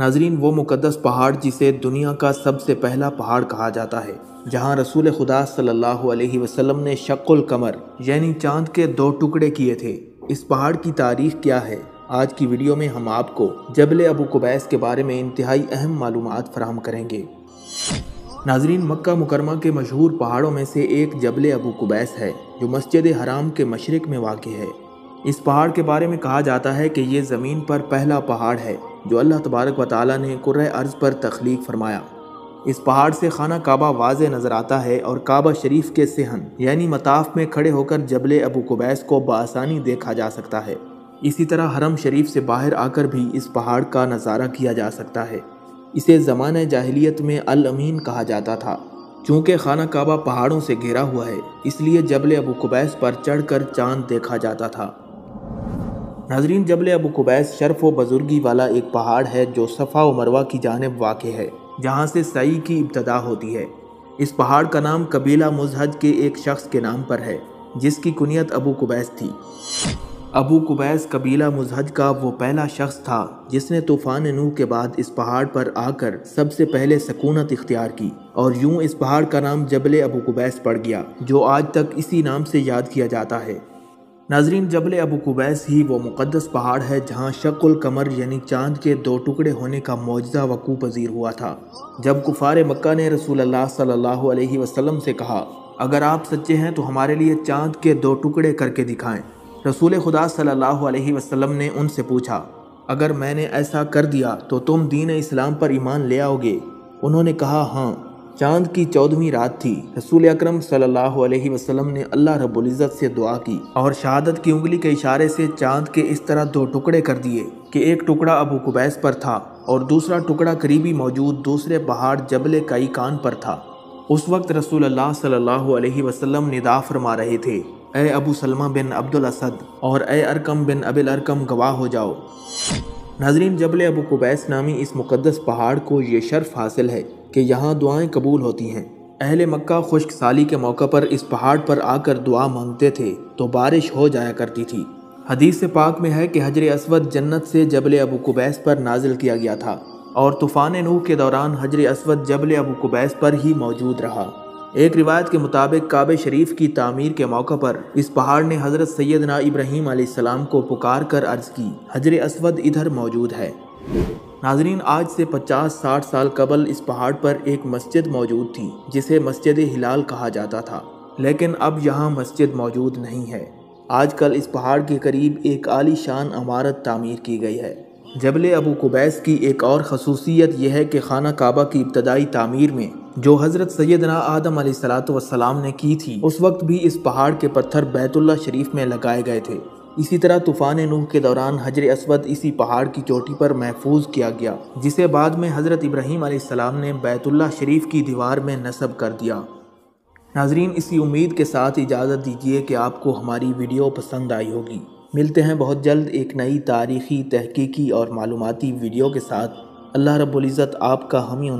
नाजरीन, वो मुकदस पहाड़ जिसे दुनिया का सबसे पहला पहाड़ कहा जाता है, जहाँ रसूल खुदा सल्लल्लाहु अलैहि वसल्लम ने शक्ल कमर, यानी चाँद के दो टुकड़े किए थे। इस पहाड़ की तारीख क्या है? आज की वीडियो में हम आपको जबल अबू कुबैस के बारे में इंतहाई अहम मालूम फराहम करेंगे। नाजरीन, मक्का मुकरमा के मशहूर पहाड़ों में से एक जबल अबू कुबैस है, जो मस्जिद हराम के मशरक में वाक़ है। इस पहाड़ के बारे में कहा जाता है कि ये ज़मीन पर पहला पहाड़ है। जो अल्लाह तबारक व ताली ने कुर्र अर्ज़ पर तख्लीक फरमाया। इस पहाड़ से खाना काबा वाज नज़र आता है और काबा शरीफ के सेहन, यानी मताफ में खड़े होकर जबल अबू कुबैस को बसानी देखा जा सकता है। इसी तरह हरम शरीफ से बाहर आकर भी इस पहाड़ का नज़ारा किया जा सकता है। इसे ज़मान जाहलीत में अल अमीन कहा जाता था। चूँकि खाना काबा पहाड़ों से घिरा हुआ है, इसलिए जबल अबू कुबैस पर चढ़कर चाँद देखा जाता था। नाजरीन, जबल अबू कुबैस शर्फ व बुजुर्गी वाला एक पहाड़ है जो सफ़ा व मरवा की जानब वाक़ है, जहाँ से सई की इब्तदा होती है। इस पहाड़ का नाम कबीला मुजहज के एक शख्स के नाम पर है, जिसकी कुनियत अबू कुबैस थी। अबू कुबैस कबीला मुजहज का वो पहला शख्स था, जिसने तूफ़ान नूह के बाद इस पहाड़ पर आकर सबसे पहले सकूनत इख्तियार की, और यूँ इस पहाड़ का नाम जबल अबू कुबैस पड़ गया, जो आज तक इसी नाम से याद किया जाता है। नाजरीन, जबल अबू कुबैस ही वो मुक़दस पहाड़ है जहाँ शक्ल कमर यानी चाँद के दो टुकड़े होने का मुआजा वकू पजीर हुआ था। जब कुफार मक्का ने रसूल अल्लाह सल्लल्लाहु अलैहि वसल्लम से कहा, अगर आप सच्चे हैं तो हमारे लिए चाँद के दो टुकड़े करके दिखाएँ। रसूल खुदा सल्लल्लाहु अलैहि वसल्लम ने उनसे पूछा, अगर मैंने ऐसा कर दिया तो तुम दीन इस्लाम पर ईमान ले आओगे? उन्होंने कहा हाँ। चाँद की चौदहवीं रात थी। रसूल अक्रम सल्लल्लाहु ने अल्लाह रब्बुल इज़्ज़त से दुआ की और शहादत की उंगली के इशारे से चाँद के इस तरह दो टुकड़े कर दिए कि एक टुकड़ा अबू कुबैस पर था और दूसरा टुकड़ा करीबी मौजूद दूसरे पहाड़ जबल कई कान पर था। उस वक्त रसूल अल्लाह सल्लल्लाहु अलैहि वसल्लम निदा फरमा रहे थे ए अबू सलमा बिन अब्दुल असद और ए अरकम बिन अबिल अरकम गवाह हो जाओ। नाजरीन जबल अबू कुबैस नामी इस मुक़दस पहाड़ को ये शर्फ हासिल है कि यहाँ दुआएँ कबूल होती हैं। अहले मक्का खुश्क साली के मौके पर इस पहाड़ पर आकर दुआ मांगते थे तो बारिश हो जाया करती थी। हदीस पाक में है कि हजर असवद जन्नत से जबल अबू कुबैस पर नाजिल किया गया था, और तूफ़ान नूह के दौरान हजर असवद जबल अबू कुबैस पर ही मौजूद रहा। एक रिवायत के मुताबिक काबे शरीफ की तामीर के मौके पर इस पहाड़ ने हज़रत सैदना इब्राहीम आसमाम को पुकार कर अर्ज़ की, हजर असवद इधर मौजूद है। नाजरीन, आज से 50-60 साल कबल इस पहाड़ पर एक मस्जिद मौजूद थी, जिसे मस्जिद हिलाल कहा जाता था। लेकिन अब यहाँ मस्जिद मौजूद नहीं है। आजकल इस पहाड़ के करीब एक आली शान अमारत तामीर की गई है। जबल अबू कुबैस की एक और खसूसियत यह है कि खाना काबा की इब्तदाई तामीर में जो हज़रत सैदना आदम सलाम ने की थी, उस वक्त भी इस पहाड़ के पत्थर बैतुल्ला शरीफ में लगाए गए थे। इसी तरह तूफ़ान नूह के दौरान हजर असवद इसी पहाड़ की चोटी पर महफूज किया गया, जिसे बाद में हज़रत इब्राहीम आसमाम ने बैतुल्ला शरीफ की दीवार में नस्ब कर दिया। नाजरीन, इसी उम्मीद के साथ इजाज़त दीजिए कि आपको हमारी वीडियो पसंद आई होगी। मिलते हैं बहुत जल्द एक नई तारीख़ी तहकीकी और मालूमती वीडियो के साथ। अल्लाह रब्बुल इज़्ज़त आपका हमी